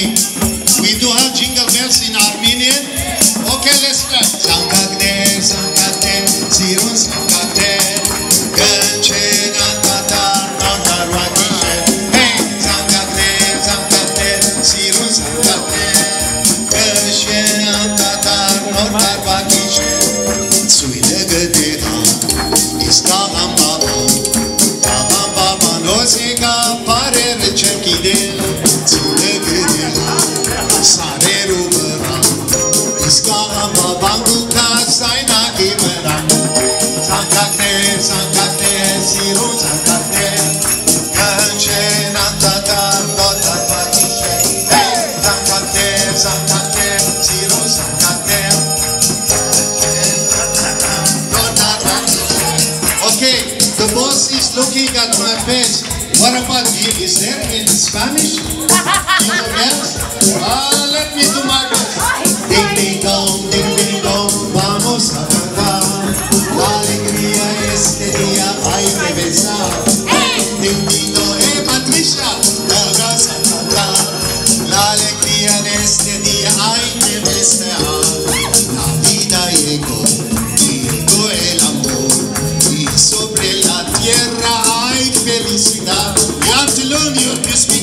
eat. Okay, the boss is looking at my face. What about you? Is there in Spanish? You know that? Ah, let me do my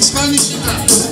Spanish Chicago.